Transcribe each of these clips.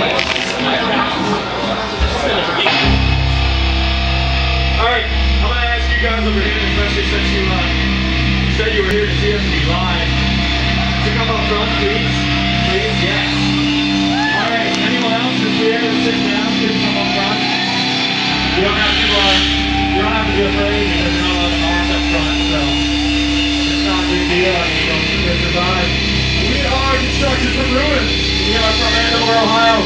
Alright, I'm gonna ask you guys over here, especially since you, uh, said you were here to see us be live, to come up front, please. Please, yes. Alright, anyone else to sit down, come up front. You don't have to, uh, you don't to to up front, so it's not a big deal. You. We are Constructed from Ruins. We are from Andover, Ohio.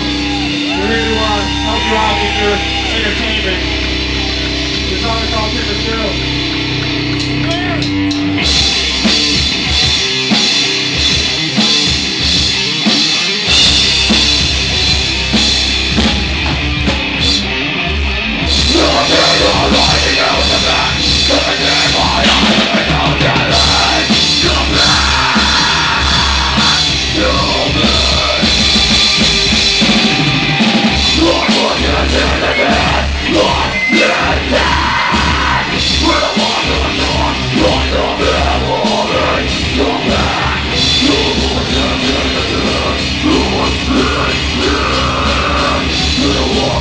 We're here to uh, help you out with your entertainment. The song is called Show.